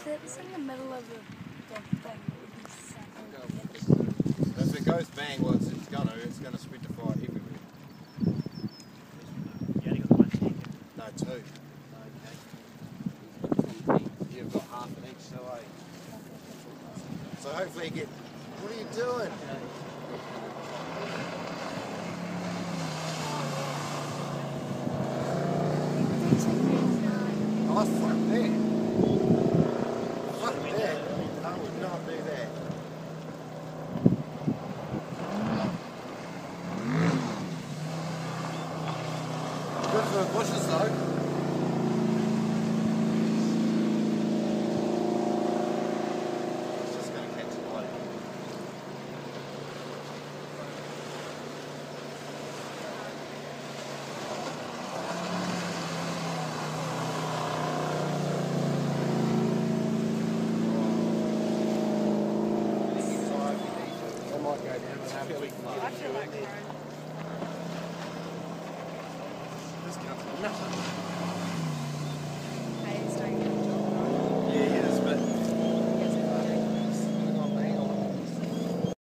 If it was in the middle of the, the thing, it would be something. If it goes bang, well, it's, it's gonna, it's gonna spread the fire everywhere. You only got one tank. No, two. Okay. You've got half an inch, so I. So hopefully you get. What are you doing? Oh, fuck that. Fuck that. I would not do that. Good for the bushes though. I feel like. una